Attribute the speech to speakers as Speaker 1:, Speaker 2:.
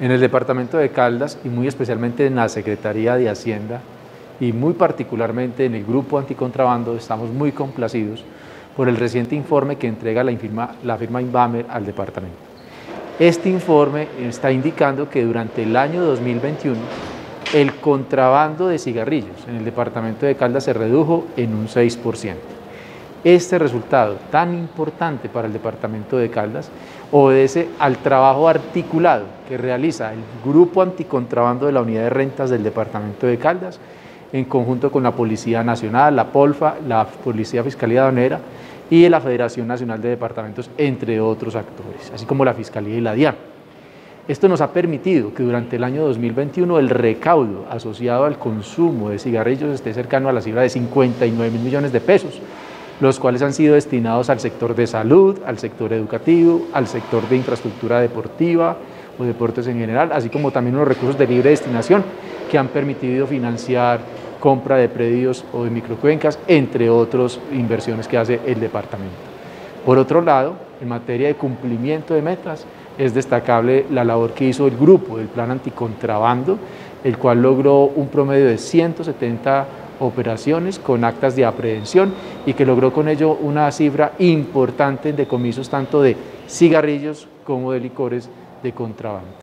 Speaker 1: En el departamento de Caldas y muy especialmente en la Secretaría de Hacienda y muy particularmente en el grupo anticontrabando estamos muy complacidos por el reciente informe que entrega la firma, la firma Inbamer al departamento. Este informe está indicando que durante el año 2021 el contrabando de cigarrillos en el departamento de Caldas se redujo en un 6%. Este resultado tan importante para el departamento de Caldas obedece al trabajo articulado que realiza el Grupo Anticontrabando de la Unidad de Rentas del departamento de Caldas en conjunto con la Policía Nacional, la POLFA, la Policía Fiscalía Aduanera y la Federación Nacional de Departamentos, entre otros actores, así como la Fiscalía y la DIAN. Esto nos ha permitido que durante el año 2021 el recaudo asociado al consumo de cigarrillos esté cercano a la cifra de 59 mil millones de pesos, los cuales han sido destinados al sector de salud, al sector educativo, al sector de infraestructura deportiva o deportes en general, así como también los recursos de libre destinación que han permitido financiar compra de predios o de microcuencas, entre otras inversiones que hace el departamento. Por otro lado, en materia de cumplimiento de metas, es destacable la labor que hizo el grupo del plan anticontrabando, el cual logró un promedio de 170 operaciones con actas de aprehensión y que logró con ello una cifra importante de comisos tanto de cigarrillos como de licores de contrabando.